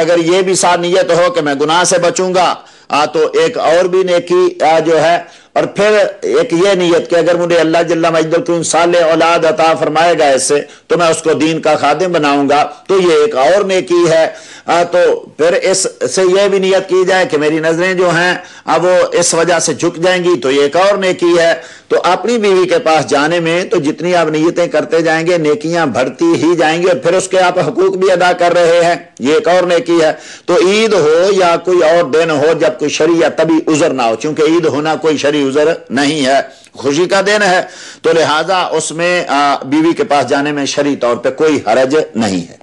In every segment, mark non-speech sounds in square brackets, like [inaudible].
अगर ये भी सा नीयत हो कि मैं गुनाह से बचूँगा आ, तो एक और भी नेकी आ, जो है और फिर एक ये नीयत कि अगर मुझे अल्लाह जल्ला मजदुल साल औलाद अता फरमाएगा ऐसे तो मैं उसको दीन का खादिम बनाऊँगा। तो ये एक और नेकी है। आ, तो फिर इस से यह भी नीयत की जाए कि मेरी नज़रें जो हैं अब वो इस वजह से झुक जाएँगी। तो ये एक और नेकी है। तो अपनी बीवी के पास जाने में तो जितनी आप नीयतें करते जाएँगे नेकियाँ भरती ही जाएँगी और फिर उसके आप हकूक भी अदा कर रहे हैं। ये एक और नेकी है। तो ईद हो या कोई और दिन हो जब कोई शरी या तभी उजर ना हो चूँकि ईद होना कोई शरी उजर नहीं है। खुशी का दिन है। तो लिहाजा उसमें बीवी के पास जाने में शरी तौर पर कोई हरज नहीं है।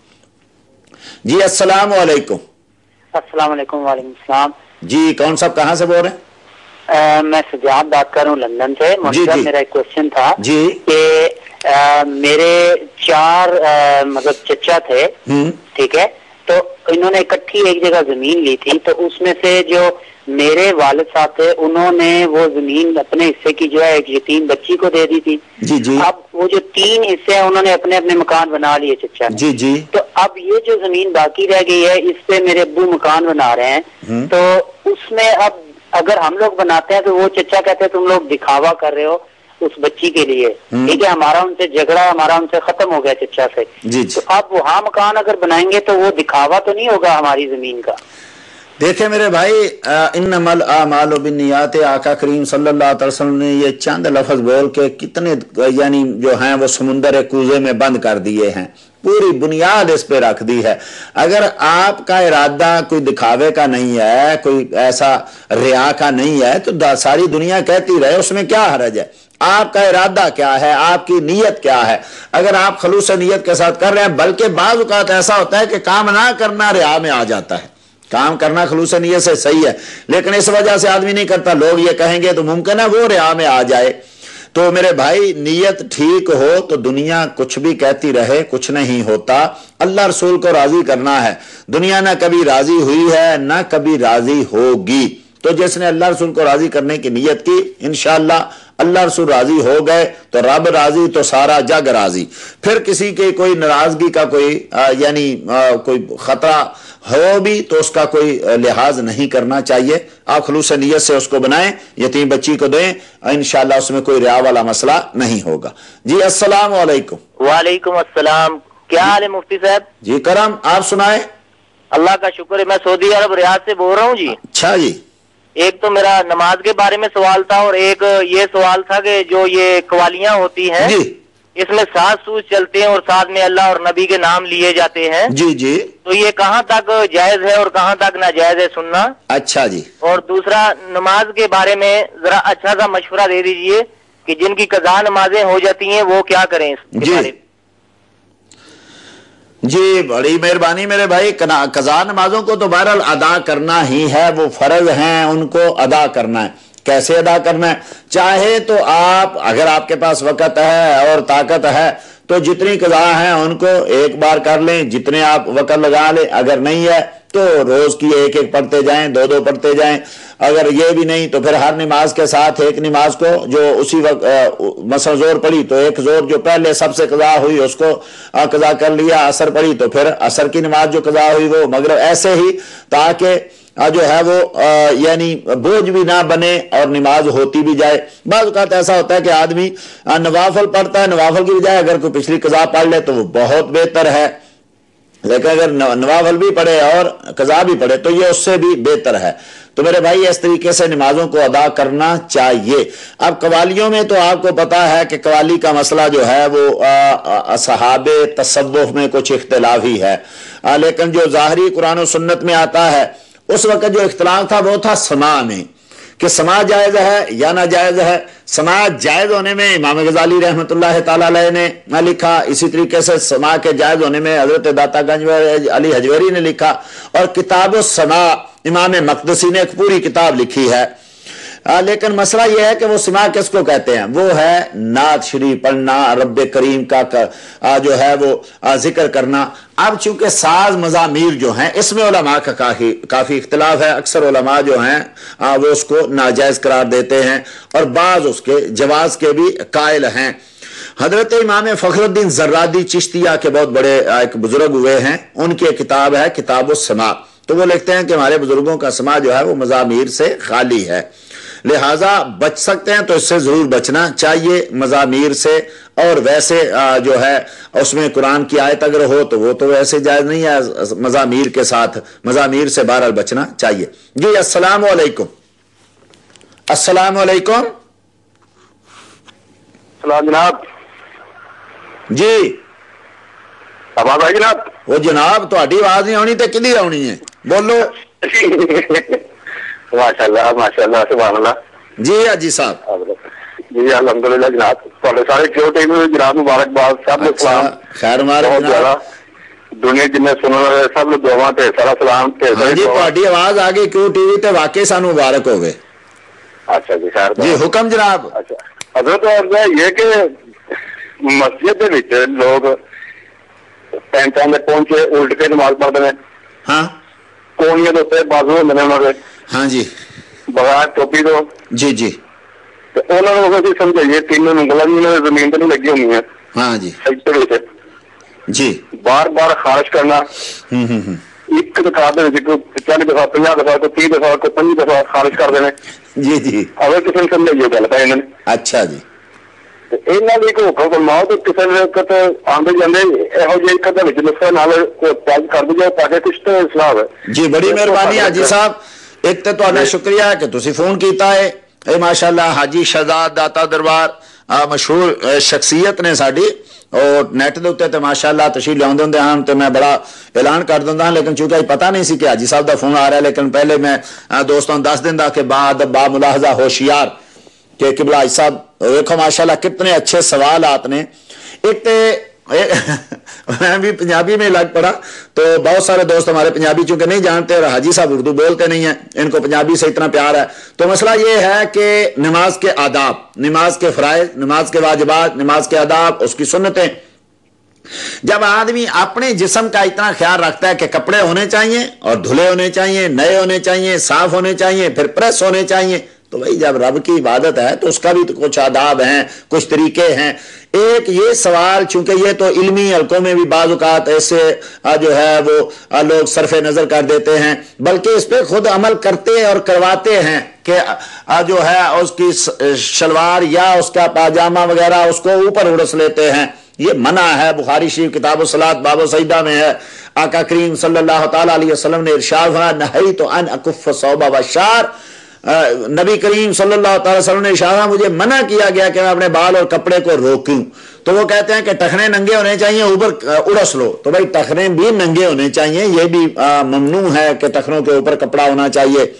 जी अस्सलाम वालेकुम। अस्सलाम वालेकुम वालेकुम सलाम। जी कौन साहब कहाँ से बोल रहे हैं? आ, मैं सुजात बात कर रहा हूँ लंदन से। जी, जी। मेरा एक क्वेश्चन था जी। कि मेरे चार आ, मतलब चचा थे हम्म। ठीक है? तो इन्होंने इकट्ठी एक जगह ज़मीन ली थी तो उसमें से जो मेरे वालिद साहब थे उन्होंने वो ज़मीन अपने हिस्से की जो है एक यतीम बच्ची को दे दी थी। जी जी। अब वो जो तीन हिस्से हैं उन्होंने अपने अपने मकान बना लिए चचा जी जी। तो अब ये जो ज़मीन बाकी रह गई है इस पे मेरे अब्बू मकान बना रहे हैं। हम्म। तो उसमें अब अगर हम लोग बनाते हैं तो वो चचा कहते हैं तुम लोग दिखावा कर रहे हो। उस बच्ची के लिए। हम्म। ठीक है हमारा उनसे झगड़ा हमारा उनसे खत्म हो गया चचा से। जी जी। तो अब वहाँ मकान अगर बनाएँगे तो वो दिखावा तो नहीं होगा हमारी ज़मीन का? देखे मेरे भाई इन नमल आमाल बिनियात आका करीम सल्लल्लाहु अलैहि वसल्लम ने ये चंद लफ्ज बोल के कितने यानी जो हैं वो समुंदर कूजे में बंद कर दिए हैं। पूरी बुनियाद इस पे रख दी है। अगर आपका इरादा कोई दिखावे का नहीं है कोई ऐसा रिया का नहीं है तो सारी दुनिया कहती रहे उसमें क्या हरज है? आपका इरादा क्या है? आपकी नीयत क्या है? अगर आप खलूस नीयत के साथ कर रहे हैं, बल्कि बाज अवत ऐसा होता है कि काम ना करना रिया में आ जाता है। काम करना खलूस नीयत से सही है, लेकिन इस वजह से आदमी नहीं करता। लोग ये कहेंगे तो मुमकिन है वो रिया में आ जाए? तो मेरे भाई, नीयत ठीक हो तो दुनिया कुछ भी कहती रहे, कुछ नहीं होता। अल्लाह रसूल को राज़ी करना है। दुनिया ना कभी राज़ी हुई है, ना कभी राज़ी होगी। तो जिसने अल्लाह रसूल को राज़ी करने की नीयत की इनशाला अल्लाह रसूल राज़ी हो गए तो रब राज़ी तो सारा जग राज़ी। फिर किसी के कोई नाराज़गी का कोई यानी कोई खतरा हो भी तो उसका कोई लिहाज नहीं करना चाहिए। आप खलूस नीयत से उसको बनाएँ यतीम बच्ची को दें इंशाल्लाह उसमें कोई रिया वाला मसला नहीं होगा। जी अस्सलाम वालेकुम। वालेकुम अस्सलाम। क्या हाल है मुफ्ती साहब? जी करम आप सुनाए। अल्लाह का शुक्र है मैं सऊदी अरब रियाद से बोल रहा हूँ जी। अच्छा जी। एक तो मेरा नमाज़ के बारे में सवाल था और एक ये सवाल था कि जो ये कवालियाँ होती हैं इसमें सात सूज चलते हैं और साथ में अल्लाह और नबी के नाम लिए जाते हैं। जी जी। तो ये कहाँ तक जायज़ है और कहाँ तक नाजायज है सुनना? अच्छा जी। और दूसरा नमाज़ के बारे में जरा अच्छा सा मशवरा दे दीजिए कि जिनकी कजा नमाजें हो जाती हैं वो क्या करें इसके जी। बारे में? जी, बड़ी मेहरबानी मेरे भाई। कजा नमाजों को तो बहरहाल अदा करना ही है, वो फ़र्ज़ हैं, उनको अदा करना है। कैसे अदा करना है? चाहे तो आप, अगर आपके पास वक़्त है और ताकत है तो जितनी कजा हैं उनको एक बार कर लें, जितने आप वक़्त लगा लें। अगर नहीं है तो रोज की एक एक पढ़ते जाएँ, दो दो पढ़ते जाएँ। अगर ये भी नहीं तो फिर हर नमाज़ के साथ एक नमाज़ को जो उसी वक्त मसल ज़ोर पड़ी तो एक ज़ोर जो पहले सबसे कजा हुई, उसको कजा कर लिया, असर पड़ी तो फिर असर की नमाज़ जो कजा हुई वो, मगर ऐसे ही ताकि जो है वो यानी बोझ भी ना बने और नमाज़ होती भी जाए। बाज़ औक़ात ऐसा होता है कि आदमी नवाफल पढ़ता है नवाफल की बजाय अगर कोई पिछली कजा पढ़ ले तो वो बहुत बेहतर है। लेकिन अगर नवाफल भी पढ़े और कजा भी पढ़े तो ये उससे भी बेहतर है। तो मेरे भाई इस तरीके से नमाजों को अदा करना चाहिए। अब कवालियों में तो आपको पता है कि कवाली का मसला जो है वो असहाब तसव्वुफ में कुछ इख्तलाफ ही है। आ, लेकिन जो ज़ाहरी कुरान सुन्नत में आता है उस वक्त जो इख्तलाफ था वो था समा में, कि समा जायज़ है या ना जायज़ है। समा जायज़ होने में इमाम गजाली रहमत ने ने लिखा। इसी तरीके से समा के जायज़ होने में हज़रत दातागंज अली हजवेरी ने लिखा। और किताब समा इमाम मकदसी ने एक पूरी किताब लिखी है। आ, लेकिन मसला यह है कि वो समा किसको कहते हैं? वो है नात शरीफ पढ़ना रब करीम का कर, आ, जो है वो ज़िक्र करना। अब चूँकि साज मजामीर जो हैं इसमें का काफ़ी काफ़ी इख्तलाफ है। अक्सर उलमा जो हैं वो उसको नाजायज करार देते हैं और बाज उसके जवाज के भी कायल हैं। हज़रत इमाम फखरुद्दीन जर्रादी चिश्तिया के बहुत बड़े एक बुज़ुर्ग हुए हैं। उनकी एक किताब है किताब समा। तो वो लिखते हैं कि हमारे बुज़ुर्गों का समाज जो है वो मजामीर से खाली है। लिहाजा बच सकते हैं तो इससे ज़रूर बचना चाहिए मजामीर से। और वैसे जो है उसमें कुरान की आयत अगर हो तो वो तो वैसे जायज़ नहीं है मजामीर के साथ। मजामीर से बहरहाल बचना चाहिए। जी अस्सलाम वालेकुम अस्सलाम वालेकुम जनाब। जी। आवाज़ आई जनाब? वो जनाब थोड़ी आवाज़ नहीं आनी तो कि आनी है? बोलो। [laughs] माशाल्लाह माशाल्लाह सुभान जी हाजी साहब जी अलहमदुल्ला जनाब ਤੁਹਾਡੇ ਸਾਰੇ ਕਿਉਂ ਟੀਮ ਨੂੰ ਜਨਾਬ ਮੁਬਾਰਕਬਾਦ ਸਭ ਨੂੰ ਸਲਾਮ ਖੈਰ ਮਾਰੇ ਜਨਾਬ ਦੁਨੀਆ ਜਿੰਨੇ ਸੁਣਨ ਵਾਲੇ ਸਭ ਨੂੰ ਦੁਆਵਾਂ ਤੇ ਸਾਰਾ ਸਲਾਮ ਤੇ ਹਾਂਜੀ ਤੁਹਾਡੀ ਆਵਾਜ਼ ਆ ਗਈ ਕਿਉਂ ਟੀਵੀ ਤੇ ਵਾਕਈ ਸਾਨੂੰ ਮੁਬਾਰਕ ਹੋਵੇ ਅੱਛਾ ਜੀ ਖੈਰ ਜੀ ਹੁਕਮ ਜਨਾਬ ਅੱਛਾ ਹਜ਼ਰਤ ਅਰਜ਼ਾ ਇਹ ਕਿ ਮਸਜਿਦ ਦੇ ਵਿੱਚ ਲੋਕ ਪੈਂਟਾਂ ਦੇ ਪਹੁੰਚੇ ਉਲਟ ਕੇ ਨਮਾਜ਼ ਪੜ੍ਹਦੇ ਨੇ ਹਾਂ ਕੋਣੀਆਂ ਦੇ ਉੱਤੇ ਬਾਜ਼ੂ ਹੁੰਦੇ ਨੇ ਉਹਨਾਂ ਦੇ ਹਾਂਜੀ ਬਗੈਰ ਟੋਪੀ ਤੋਂ ਜੀ ਜੀ ਤੇ ਉਹਨਾਂ ਨੂੰ ਅਸੀਂ ਸਮਝਾਈਏ ਤਿੰਨ ਉਂਗਲਾਂ ਵੀ ਉਹਨਾਂ ਦੇ ਜ਼ਮੀਨ ਤੇ ਨਹੀਂ ਲੱਗੀਆਂ ਹੁੰਦੀਆਂ ਹਾਂ ਜੀ ਸੈਕਟਰ ਵਿੱਚ ਜੀ ਬਾਰ-ਬਾਰ ਖਾਰਜ ਕਰਨਾ ਹੂੰ ਹੂੰ ਹੂੰ ਇੱਕ ਦਫਾ ਦੇ ਵਿੱਚ ਕੋਈ 40 ਦਫਾ 50 ਦਫਾ ਕੋਈ 30 ਦਫਾ ਕੋਈ 25 ਦਫਾ ਖਾਰਜ ਕਰਦੇ ਨੇ ਜੀ ਜੀ ਅਗਰ ਕਿਸੇ ਨੂੰ ਸਮਝਾਈਏ ਗੱਲ ਤਾਂ ਇਹਨਾਂ ਨੇ ਅੱਛਾ ਜੀ ਤੇ ਇਹਨਾਂ ਦੀ ਕੋਈ ਹੁਕਮ ਫਰਮਾਓ ਤੇ ਕਿਸੇ ਵਕਤ ਆਂਦੇ ਜਾਂਦੇ ਇਹੋ ਜਿਹੇ ਇੱਕ ਦੇ ਵਿੱਚ ਨੁਸਖਾ ਨਾਲ ਕੋਈ ਪਾਜ ਕਰ ਦਿਓ ਤਾਂ ਕਿ ਕੁਝ ਤਾਂ ਇਸਲਾਹ ਹੈ ਜੀ ਬੜੀ ਮਿਹਰਬਾਨੀ ਹਾਜੀ ਸਾਹਿਬ एक तो शुक्रिया कि तुम फ़ोन किया है। माशाला हाजी शहजाद दाता दरबार मशहूर शख्सियत ने साड़ी। नैट के उत्ते माशाला तशील लिया होंगे हम तो मैं बड़ा ऐलान कर दिता लेकिन चूँकि पता नहीं कि हाजी साहब का फ़ोन आ रहा है लेकिन पहले मैं दोस्तों दस दिता कि बाद बा मुलाहजा होशियार के किबलाज साहब वेखो माशाला कितने अच्छे सवाल आत ने एक मैं भी पंजाबी में लग पड़ा तो बहुत सारे दोस्त हमारे पंजाबी चूँकि नहीं जानते और हाजी साहब उर्दू बोलते नहीं है, इनको पंजाबी से इतना प्यार है। तो मसला ये है कि नमाज़ के आदाब, नमाज़ के फ़राइज, नमाज़ के वाजिबात, नमाज़ के आदाब, उसकी सुन्नतें। जब आदमी अपने जिसम का इतना ख्याल रखता है कि कपड़े होने चाहिए और धुले होने चाहिए, नए होने चाहिए, साफ़ होने चाहिए, फिर प्रेस होने चाहिए तो भाई जब रब की इबादत है तो उसका भी तो कुछ आदाब हैं, कुछ तरीके हैं। एक ये सवाल, चूँकि ये तो इल्मी हल्कों में भी बाजुकात ऐसे जो है, वो लोग सरफ नज़र कर देते हैं। बल्कि इस पर खुद अमल करते और करवाते हैं कि जो है, उसकी शलवार या उसका पाजामा वगैरह, उसको ऊपर उड़स लेते हैं। ये मना है, बुखारी शरीफ किताब सलात बाबो सईदा में है। आका करीम सल्लल्लाहु अलैहि वसल्लम ने इरशाद फरमाया नहीं तो अन अकुफ सौबा बशार नबी करीम सल्लल्लाहु अलैहि वसल्लम ने इशारा, मुझे मना किया गया कि मैं अपने बाल और कपड़े को रोकूं। तो वो कहते हैं कि टखने नंगे होने चाहिए, ऊपर उड़स लो। तो भाई, टखने भी नंगे होने चाहिए, ये भी ममनू है कि टखनों के ऊपर कपड़ा होना चाहिए।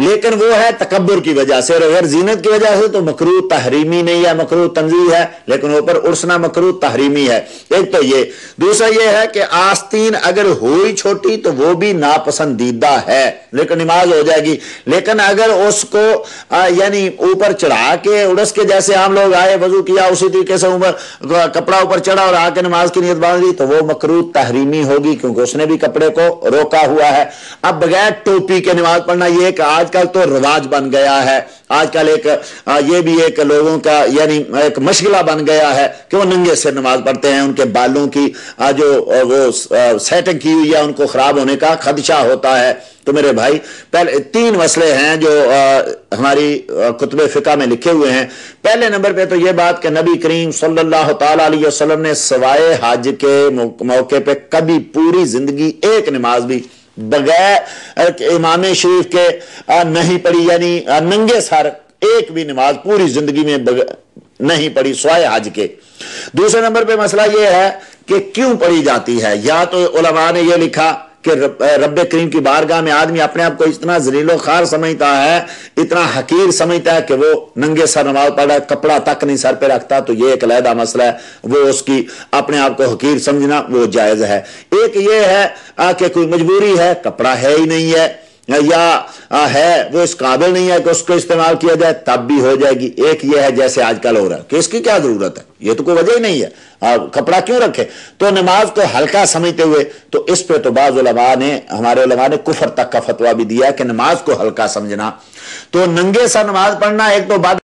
लेकिन वो है तकबर की वजह से, और अगर जीनत की वजह से तो मकरू तहरीमी नहीं है, मकरू तंजी है, लेकिन ऊपर उड़सना मकरू तहरीमी है। एक तो ये। दूसरा ये है कि आस्तीन अगर हुई छोटी तो वो भी नापसंदीदा है। लेकिन नमाज़ हो जाएगी। लेकिन अगर उसको यानी ऊपर चढ़ा के, उड़स के जैसे हम लोग आए, वज़ू किया उसी तरीके से ऊपर कपड़ा ऊपर चढ़ा और आके नमाज़ की नीयत बाँध ली तो वो मकरू तहरीमी होगी, क्योंकि उसने भी कपड़े को रोका हुआ है। अब बगैर टोपी के नमाज़ पढ़ना, ये आजकल तो रिवाज बन गया है। आजकल एक ये भी एक लोगों का यानी एक मशगला बन गया है कि वो नंगे से नमाज़ पढ़ते हैं उनके बालों की जो वो सेटिंग की हुई है उनको खराब होने का खदशा होता है। तो मेरे भाई पहले तीन मसले हैं जो आ, हमारी कुतुब फिका में लिखे हुए हैं। पहले नंबर पे तो ये बात कि नबी करीम सल्लल्लाहु अलैहि वसल्लम ने सवाए हज के मौके पे कभी पूरी ज़िंदगी एक नमाज़ भी बगैर इमाम शरीफ के नहीं पढ़ी, यानी नंगे सर, एक भी नमाज़ पूरी ज़िंदगी में नहीं पढ़ी, स्वाय हज के। दूसरे नंबर पे मसला यह है कि क्यों पढ़ी जाती है? या तो उलमा ने यह लिखा कि रब करीम की बारगाह में आदमी अपने आप को इतना जरीलो खार समझता है, इतना हकीर समझता है कि वो नंगे सर नमाज़ पढ़ा, कपड़ा तक नहीं सर पे रखता तो ये एक अलहदा मसला है। वो उसकी अपने आप को हकीर समझना वो जायज़ है। एक ये है कि कोई मजबूरी है, कपड़ा है ही नहीं है। या है, वो इस काबिल नहीं है कि उसको इस्तेमाल किया जाए, तब भी हो जाएगी। एक ये है जैसे आजकल हो रहा है कि इसकी क्या ज़रूरत है? ये तो कोई वजह ही नहीं है। अब कपड़ा क्यों रखे? तो नमाज़ को हल्का समझते हुए तो इस पे तो बाज ने, हमारे उलमा ने कुफर तक का फतवा भी दिया कि नमाज़ को हल्का समझना। तो नंगे सा नमाज़ पढ़ना एक तो बाद